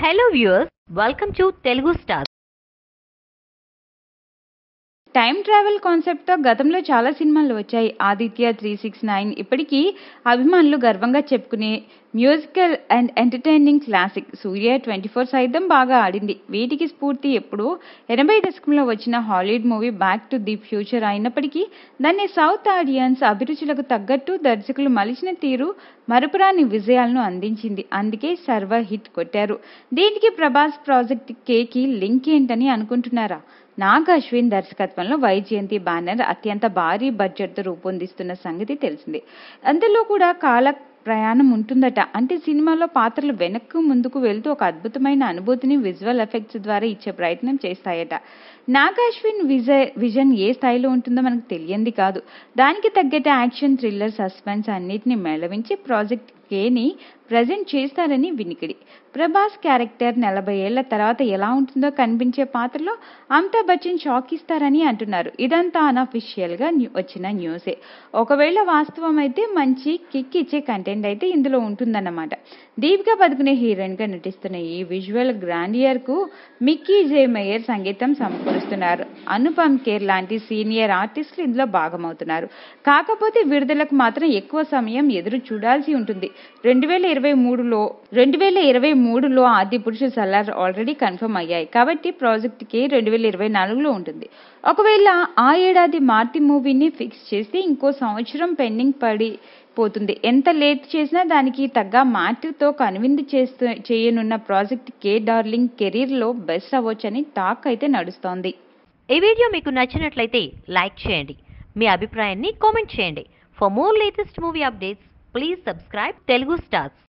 Hello viewers welcome to Telugu star time travel కాన్సెప్ట్తో గతంలో చాలా సినిమాలు వచ్చాయి. ఆదిత్య త్రీ సిక్స్ నైన్ ఇప్పటికీ అభిమానులు గర్వంగా చెప్పుకునే musical and entertaining classic Surya twenty four సైతం బాగా ఆడింది. వీటికి స్ఫూర్తి ఎప్పుడు ఎనభై దశకంలో వచ్చిన Hollywood movie back to the future అయినప్పటికీ దాన్ని సౌత్ ఆడియన్స్ అభిరుచులకు తగ్గట్టు దర్శకులు మలిచిన తీరు మరపురాని విజయాలను అందించింది. అందుకే సర్వ హిట్ కొట్టారు. దీనికి ప్రభాస్ ప్రాజెక్ట్ కేకి లింక్ ఏంటని అనుకుంటున్నారా? నాగ్ అశ్విన్ దర్శకత్వంలో వైజయంతి బ్యానర్ అత్యంత భారీ బడ్జెట్తో రూపొందిస్తున్న సంగతి తెలిసిందే. అందులో కూడా కాల ప్రయాణం ఉంటుందట. అంటే సినిమాలో పాత్రలు వెనక్కు ముందుకు వెళ్తూ ఒక అద్భుతమైన అనుభూతిని విజువల్ ఎఫెక్ట్స్ ద్వారా ఇచ్చే ప్రయత్నం చేస్తాయట. నాగాశ్విన్ విజ విజన్ ఏ స్థాయిలో ఉంటుందో మనకు తెలియంది కాదు. దానికి తగ్గట్టు యాక్షన్ థ్రిల్లర్ సస్పెన్స్ అన్నిటిని మేళవించి ప్రాజెక్ట్ కేని ప్రజెంట్ చేస్తారని వినికిడి. ప్రభాస్ క్యారెక్టర్ నలభై ఏళ్ళ తర్వాత ఎలా ఉంటుందో కనిపించే పాత్రలో అమితాబ్ బచ్చన్ షాక్ ఇస్తారని అంటున్నారు. ఇదంతా అనఫిషియల్గా న్యూ- వచ్చిన న్యూసే. ఒకవేళ వాస్తవం అయితే మంచి కిక్ ఇచ్చే కంటెంట్ అయితే ఇందులో ఉంటుందన్నమాట. దీపికా పదుకునే హీరోయిన్గా నటిస్తున్న ఈ విజువల్ గ్రాండియర్కు మిక్కీ జే మేయర్ సంగీతం సమకూరుస్తున్నారు. అనుపమ్ కేర్ లాంటి సీనియర్ ఆర్టిస్టులు ఇందులో భాగమవుతున్నారు. కాకపోతే విడుదలకు మాత్రం ఎక్కువ సమయం ఎదురు చూడాల్సి ఉంటుంది. రెండు వేల ఇరవై మూడులో రెండు వేల ఇరవై మూడులో ఆది పురుష సలార్ ఆల్రెడీ కన్ఫర్మ్ అయ్యాయి. కాబట్టి ప్రాజెక్ట్కి రెండు వేల ఇరవై నాలుగులో ఉంటుంది. ఒకవేళ ఆ ఏడాది మార్తి మూవీని ఫిక్స్ చేస్తే ఇంకో సంవత్సరం పెండింగ్ పడి పోతుంది. ఎంత లేట్ చేసినా దానికి తగ్గ మ్యాటర్తో కనువిందు చేస్తూ చేయనున్న ప్రాజెక్ట్ కే డార్లింగ్ కెరీర్లో బెస్ట్ అవ్వచ్చని టాక్ అయితే నడుస్తోంది. ఈ వీడియో మీకు నచ్చినట్లయితే లైక్ చేయండి. మీ అభిప్రాయాన్ని కామెంట్ చేయండి. For more latest movie updates Please subscribe Telugu Stars.